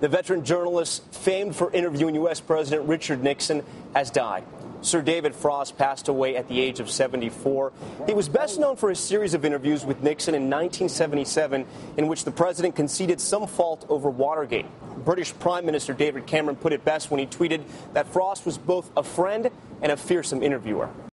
The veteran journalist, famed for interviewing U.S. President Richard Nixon, has died. Sir David Frost passed away at the age of 74. He was best known for his series of interviews with Nixon in 1977, in which the president conceded some fault over Watergate. British Prime Minister David Cameron put it best when he tweeted that Frost was both a friend and a fearsome interviewer.